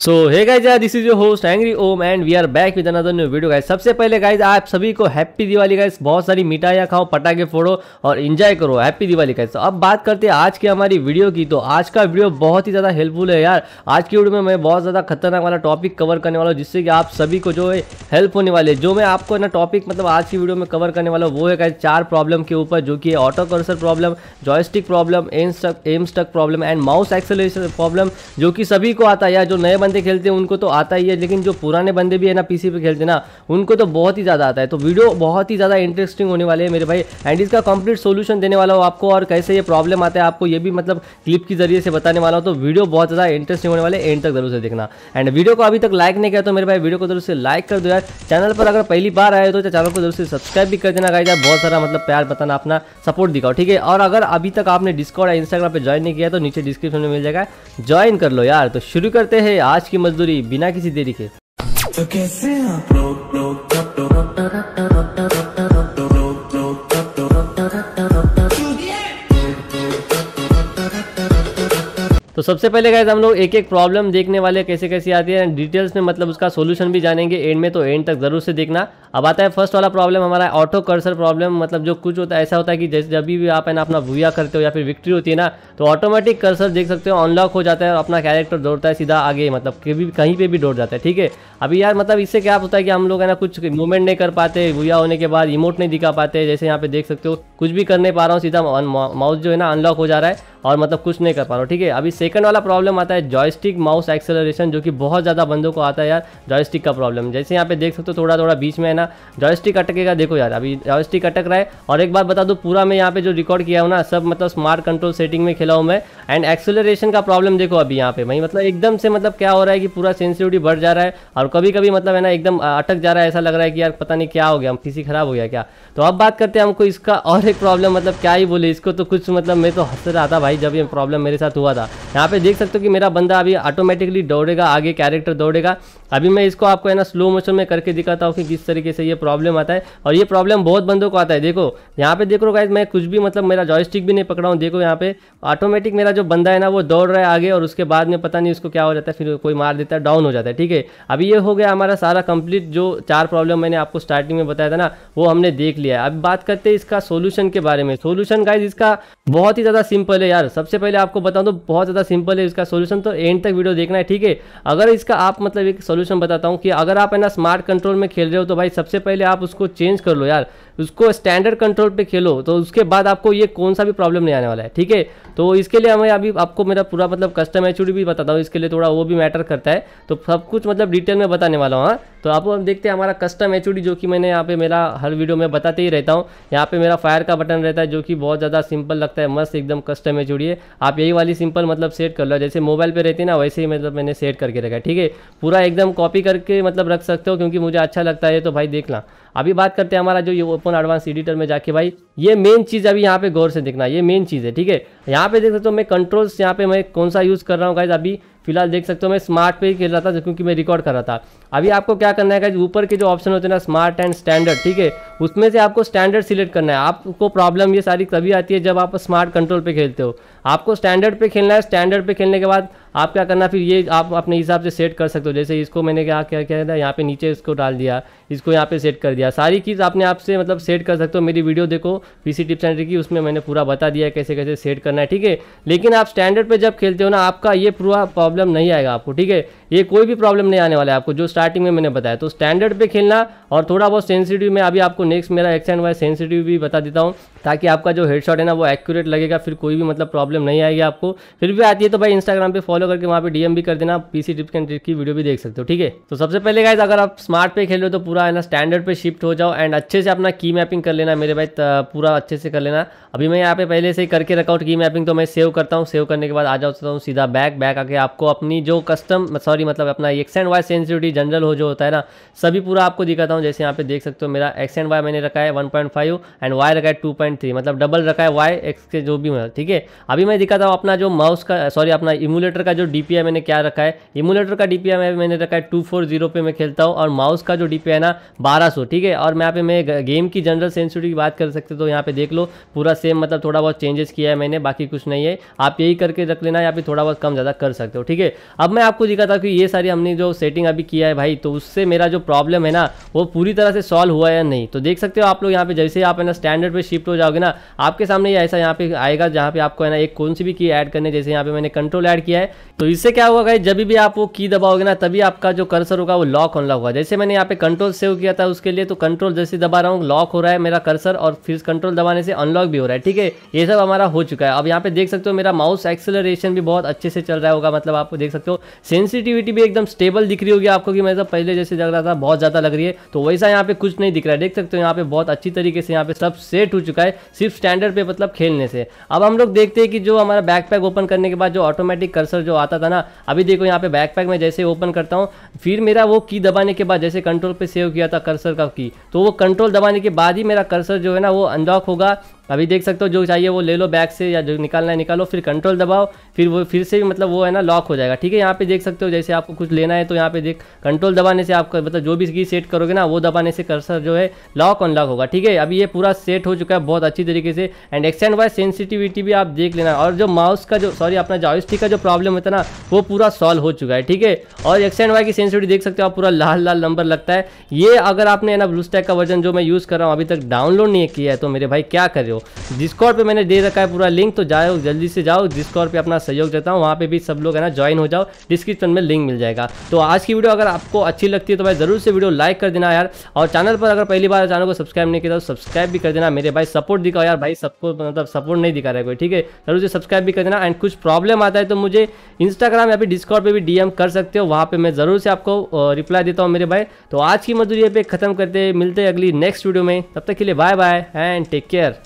So hey guys this is your host angry Om and we are back with another new video guys सबसे पहले guys आप सभी को happy Diwali guys बहुत सारी मिठाइयाँ खाओ, पटाखे फोड़ो और एंजॉय करो. हैप्पी दिवाली गाइज़ तो अब बात करते हैं आज की हमारी वीडियो की. तो आज का वीडियो बहुत ही ज़्यादा हेल्पफुल है यार. आज की वीडियो में मैं बहुत ज़्यादा खतरनाक वाला टॉपिक कवर करने वाला हूँ, जिससे कि आप सभी को जो है हेल्प होने वाले जो मैं आपको ना टॉपिक मतलब आज की वीडियो में कवर करने वाला हूँ, वो है गाइज़ चार प्रॉब्लम के ऊपर, जो कि auto cursor problem joystick problem aim stuck problem and mouse acceleration problem जो कि सभी को आता है यार, जो नए बंदे खेलते हैं, उनको तो आता ही है, लेकिन जो पुराने बंदे भी है ना पीसी पे खेलते ना, उनको तो बहुत ही ज़्यादा आता है। तो वीडियो बहुत ही ज़्यादा इंटरेस्टिंग होने वाले हैं मेरे भाई। एंड इसका कंप्लीट सोल्यूशन देने वाला हूँ आपको, और कैसे ये प्रॉब्लम आता है आपको, ये भी मतलब क्लिप के ज़रिए से बताने वाला हूँ। तो वीडियो बहुत ज़्यादा इंटरेस्टिंग होने वाले एंड तक ज़रूर से देखना। एंड वीडियो को अभी तक लाइक नहीं किया तो मेरे भाई वीडियो को ज़रूर से लाइक कर दो यार। चैनल पर अगर पहली बार आए तो चैनल को ज़रूर से सब्सक्राइब भी कर देना गाइज़ यार। बहुत सारा मतलब प्यार बताना, अपना सपोर्ट दिखाओ, ठीक है? और अगर अभी तक आपने डिस्कॉर्ड या इंस्टाग्राम पर ज्वाइन नहीं किया तो नीचे डिस्क्रिप्शन में मिल जाएगा। ज्वाइन कर लो यार। तो शुरू करते हैं आज की मजदूरी बिना किसी देरी के तो कैसे आप लोग लोग सबसे पहले गाइज़ हम लोग एक एक प्रॉब्लम देखने वाले कैसे कैसे आती है। डिटेल्स में मतलब उसका सोल्यूशन भी जानेंगे। एंड में तो एंड तक ज़रूर से देखना। अब आता है फ़र्स्ट वाला प्रॉब्लम हमारा ऑटो कर्सर प्रॉब्लम मतलब जो कुछ होता है, ऐसा होता है कि जैसे जब भी आप है ना अपना भूया करते हो या फिर विक्ट्री होती है ना तो ऑटोमेटिक कर्सर देख सकते हो अनलॉक हो जाता है और अपना कैरेक्टर दौड़ता है सीधा आगे मतलब कभी कहीं पर भी दौड़ जाता है, ठीक है? अभी यार मतलब इससे क्या होता है कि हम लोग है ना कुछ मूवमेंट नहीं कर पाते, भूया होने के बाद इमोट नहीं दिखा पाते, जैसे यहाँ पे देख सकते हो। कुछ भी कर नहीं पा रहा हूँ, सीधा माउस जो है ना अनलॉक हो जा रहा है और मतलब कुछ नहीं कर पा रहा हूँ, ठीक है? अभी सेकंड वाला प्रॉब्लम आता है जॉयस्टिक माउस एक्सेलरेशन जो कि बहुत ज़्यादा बंदों को आता है यार जॉयस्टिक का प्रॉब्लम जैसे यहाँ पे देख सकते हो थोड़ा थोड़ा बीच में है ना जॉयस्टिक अटकेगा, देखो यार, अभी जॉयस्टिक अटक रहा है और एक बात बता दो, पूरा मैं यहाँ पे जो रिकॉर्ड किया हूँ ना, सब मतलब स्मार्ट कंट्रोल सेटिंग में खेला हूँ मैं एंड एक्सेलरेशन का प्रॉब्लम देखो अभी यहाँ पे भाई मतलब एकदम से मतलब क्या हो रहा है कि पूरा सेंसिटिविटी बढ़ जा रहा है और कभी कभी मतलब है ना एकदम अटक जा रहा है, ऐसा लग रहा है कि यार पता नहीं क्या हो गया पीसी खराब हो गया क्या? तो अब बात करते हैं हमको इसका और एक प्रॉब्लम मतलब क्या ही बोले, इसको तो कुछ मतलब मैं तो हंस रहा था भाई, जब ये प्रॉब्लम मेरे साथ हुआ था। यहाँ पे देख सकते हो कि मेरा बंदा अभी ऑटोमेटिकली दौड़ेगा, आगे कैरेक्टर दौड़ेगा। अभी मैं इसको आपको है ना स्लो मोशन में करके दिखाता हूँ कि किस तरीके से ये प्रॉब्लम आता है। और ये प्रॉब्लम बहुत बंदों को आता है, देखो। यहाँ पे देखो गाइज़ मैं कुछ भी मतलब मेरा जॉयस्टिक भी नहीं पकड़ा हूँ, देखो यहाँ पे। ऑटोमेटिक मेरा जो बंदा है ना, वो दौड़ रहा है आगे और उसके बाद में पता नहीं उसको क्या हो जाता है, फिर कोई मार देता है डाउन हो जाता है, ठीक है। अभी ये हो गया हमारा सारा कंप्लीट जो चार प्रॉब्लम मैंने आपको स्टार्टिंग में बताया था ना, वो हमने देख लिया अब बात करते हैं इसका सोल्यूशन के बारे में। सोल्यूशन गाइज़ इसका बहुत ही ज़्यादा सिंपल है यार। सबसे पहले आपको बता तो बहुत ज़्यादा सिंपल है इसका सोल्यूशन तो एंड तक वीडियो देखना है, ठीक है? अगर इसका आप मतलब एक सोल्यूशन बताता हूँ कि अगर आप है ना स्मार्ट कंट्रोल में खेल रहे हो तो भाई सबसे पहले आप उसको चेंज कर लो यार। उसको स्टैंडर्ड कंट्रोल पे खेलो तो उसके बाद आपको ये कौन सा भी प्रॉब्लम नहीं आने वाला है, ठीक है? तो इसके लिए हमें अभी आपको मेरा पूरा मतलब कस्टम एच भी बताता हूँ, इसके लिए थोड़ा वो भी मैटर करता है। तो सब कुछ मतलब डिटेल में बताने वाला हूँ हाँ। तो आप हम देखते हैं हमारा कस्टम एच जो कि मैंने यहाँ पे मेरा हर वीडियो में बताते ही रहता हूँ। यहाँ पे मेरा फायर का बटन रहता है जो कि बहुत ज़्यादा सिंपल लगता है, मस्त एकदम कस्टम एच है। आप यही वाली सिंपल मतलब सेट कर लो, जैसे मोबाइल पर रहती ना, वैसे ही मतलब मैंने सेट करके रखा है, ठीक है? पूरा एकदम कॉपी करके मतलब रख सकते हो, क्योंकि मुझे अच्छा लगता है तो भाई देखना अभी बात करते हैं हमारा जो ये ओपन एडवांस एडिटर में जाके भाई, ये मेन चीज़ अभी यहाँ पे गौर से देखना, ये मेन चीज़ है, ठीक है? यहाँ पे देख सकते हो मैं कंट्रोल्स यहाँ पे मैं कौन सा यूज़ कर रहा हूँ गाइज़ अभी फ़िलहाल देख सकते हो मैं स्मार्ट पे ही खेल रहा था क्योंकि मैं रिकॉर्ड कर रहा था। अभी आपको क्या करना है ऊपर के जो ऑप्शन होते हैं ना स्मार्ट एंड स्टैंडर्ड ठीक है? उसमें से आपको स्टैंडर्ड सिलेक्ट करना है। आपको प्रॉब्लम ये सारी तभी आती है जब आप स्मार्ट कंट्रोल पे खेलते हो। आपको स्टैंडर्ड पे खेलना है स्टैंडर्ड पे खेलने के बाद आप क्या करना, फिर ये आप अपने हिसाब से सेट कर सकते हो। जैसे इसको मैंने क्या क्या, किया था, यहाँ पे नीचे इसको डाल दिया, इसको यहाँ पे सेट कर दिया। सारी चीज़ आपने आपसे मतलब सेट कर सकते हो। मेरी वीडियो देखो पीसी टिप्स एंड की, उसमें मैंने पूरा बता दिया कैसे कैसे सेट करना है, ठीक है? लेकिन आप स्टैंडर्ड पे जब खेलते हो ना, आपका ये पूरा प्रॉब्लम नहीं आएगा आपको, ठीक है? ये कोई भी प्रॉब्लम नहीं आने वाला है आपको, जो स्टार्टिंग में मैंने बताया। तो स्टैंडर्ड पे खेलना और थोड़ा बहुत सेंसिटिव में अभी आपको नेक्स्ट मेरा एक्स एंड वाई सेंसिटिव भी बता देता हूँ। ताकि आपका जो हेडशॉट है ना, वो एक्यूरेट लगेगा, फिर कोई भी मतलब प्रॉब्लम नहीं आएगी आपको। फिर भी आती है तो भाई इंस्टाग्राम पे फॉलो करके वहाँ पे डीएम भी कर देना पीसी टिप्स एंड ट्रिक की वीडियो भी देख सकते हो, ठीक है? तो सबसे पहले गाइज़ अगर आप स्मार्ट पे खेल रहे हो तो पूरा है ना स्टैंडर्ड पे शिफ्ट हो जाओ एंड अच्छे से अपना की मैपिंग कर लेना मेरे भाई पूरा अच्छे से कर लेना। अभी मैं यहाँ पे पहले से ही करके रखा हूँ की मैपिंग तो मैं सेव करता हूँ। सेव करने के बाद आ जाता हूँ सीधा बैक बैक आके आपको अपनी जो कस्टम सॉरी मतलब अपना X and Y sensitivity general हो, जो होता है ना, सभी पूरा आपको दिखाता हूँ। जैसे यहाँ पे देख सकते हो मेरा एक्स एंड वाई मैंने रखा है वन एंड वाई रखा है टू मतलब डबल रखा है वाई एक्स के जो भी मतलब ठीक है? अभी मैं दिखाता हूँ अपना जो माउस का सॉरी अपना इमुलेटर का जो डी मैंने क्या रखा है? इमुलेटर का डी मैंने रखा है टू फोर ज़ीरो पे मैं खेलता हूँ और माउस का जो डी है ना, बारह सौ, ठीक है? और मैं यहाँ पे, मैं गेम की जनरल सेंसिटिविटी की बात कर सकते तो यहाँ पे देख लो, पूरा सेम मतलब थोड़ा बहुत चेंजेस किया है मैंने, बाकी कुछ नहीं है। आप यही करके रख लेना या फिर थोड़ा बहुत कम ज़्यादा कर सकते हो, ठीक है? अब मैं आपको दिखाता हूँ कि ये सारी हमने जो सेटिंग अभी किया है भाई तो उससे मेरा जो प्रॉब्लम है ना, वो पूरी तरह से सॉल्व हुआ या नहीं? तो देख सकते हो आप लोग यहाँ पे, जैसे आप है ना स्टैंडर्ड पे शिफ्ट हो जाओगे ना, आपके सामने ये ऐसा यहाँ पे आएगा जहाँ पे आपको है ना एक कौन सी भी की ऐड करने, जैसे यहाँ पे मैंने कंट्रोल ऐड किया है। तो इससे क्या होगा गाइस जब भी आप वो की दबाओगे ना, तभी आपका जो कर्सर होगा वो लॉक अनलॉक होगा। जैसे मैंने यहाँ पे कंट्रोल सेव किया था उसके लिए तो कंट्रोल जैसे दबा रहा हूँ लॉक हो रहा है मेरा कर्सर और फिर कंट्रोल दबाने से अनलॉक भी हो रहा है। ठीक है, ये सब हमारा हो चुका है। अब यहाँ पे देख सकते हो मेरा माउस एक्सेलरेशन भी बहुत अच्छे से चल रहा होगा मतलब आप देख सकते हो। सेंसिटिविटी भी एकदम स्टेबल दिख रही होगी आपको कि मतलब पहले जैसे लग रहा था, बहुत ज़्यादा लग रही है। तो वैसा यहाँ पे कुछ नहीं दिख रहा है। देख सकते हो यहाँ पे बहुत अच्छी तरीके से यहाँ पे सब सेट हो चुका है। सिर्फ़ स्टैंडर्ड पे मतलब खेलने से। अब हम लोग देखते हैं कि जो हमारा बैकपैक ओपन करने के बाद जो ऑटोमेटिक कर्सर जो आता था ना, अभी देखो यहाँ पे बैकपैक में जैसे ओपन करता हूँ, फिर मेरा वो की दबाने के बाद जैसे कंट्रोल पे सेव किया था कर्सर का की तो वो कंट्रोल दबाने के बाद ही मेरा कर्सर जो है ना वो अनलॉक होगा अभी देख सकते हो, जो चाहिए वो ले लो बैग से या जो निकालना है निकालो, फिर कंट्रोल दबाओ, फिर वो फिर से भी मतलब वो है ना लॉक हो जाएगा। ठीक है, यहाँ पे देख सकते हो, जैसे आपको कुछ लेना है तो यहाँ पे देख कंट्रोल दबाने से आपका मतलब जो भी की सेट करोगे ना, वो दबाने से कर्सर जो है लॉक अनलॉक होगा। ठीक है, अभी ये पूरा सेट हो चुका है बहुत अच्छी तरीके से। And X and Y sensitivity भी आप देख लेना। और जो माउस का जो सॉरी अपना जॉयस्टिक का जो प्रॉब्लम होता है ना, वो पूरा सॉल्व हो चुका है। ठीक है, और एक्स एंड वाई की सेंसिटिविटी देख सकते हो आप, पूरा लाल लाल नंबर लगता है। ये अगर आपने ना ब्लूस्टैक का वर्जन जो मैं यूज़ कर रहा हूँ, अभी तक डाउनलोड नहीं किया है तो मेरे भाई क्या कर रहे हो? डिस्कॉर्ड पे मैंने दे रखा है पूरा लिंक तो जाओ, जल्दी से जाओ। डिस्कॉर्ड पे अपना सहयोग देता हूँ, वहाँ पे भी सब लोग है ना ज्वाइन हो जाओ। डिस्क्रिप्शन में लिंक मिल जाएगा। तो आज की वीडियो अगर आपको अच्छी लगती है तो भाई ज़रूर से वीडियो लाइक कर देना यार। और चैनल पर अगर पहली बार चैनल को सब्सक्राइब नहीं किया तो सब्सक्राइब भी कर देना। मेरे भाई सपोर्ट दिखाओ यार। भाई सबको मतलब सपोर्ट नहीं दिखा रहा है कोई, ठीक है? ज़रूर से सब्सक्राइब भी कर देना। एंड कुछ प्रॉब्लम आता है तो मुझे इंस्टाग्राम या फिर डिस्कॉर्ड पर भी डीएम कर सकते हो। वहाँ पर मैं ज़रूर से आपको रिप्लाई देता हूँ मेरे भाई। तो आज की मजदूरी पे खत्म करते मिलते अगली नेक्स्ट वीडियो में। तब तक के लिए bye bye and take care